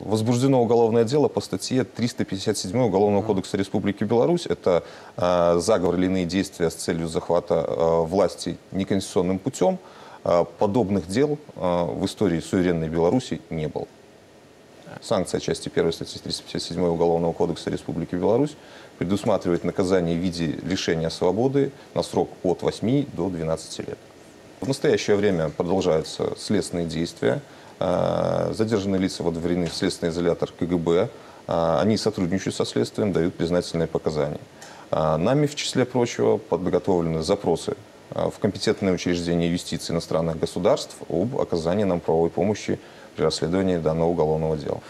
Возбуждено уголовное дело по статье 357 Уголовного кодекса Республики Беларусь. Это э, заговор или иные действия с целью захвата э, власти неконституционным путем. Э, подобных дел э, в истории суверенной Беларуси не было. Санкция части 1 статьи 357 Уголовного кодекса Республики Беларусь предусматривает наказание в виде лишения свободы на срок от 8 до 12 лет. В настоящее время продолжаются следственные действия. Э, Задержанные лица водворены в следственный изолятор КГБ. Э, Они сотрудничают со следствием, дают признательные показания. Э, Нами, в числе прочего, подготовлены запросы в компетентные учреждения юстиции иностранных государств об оказании нам правовой помощи при расследовании данного уголовного дела.